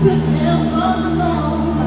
could never know.